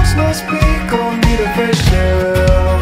house, no speak on the fresh air.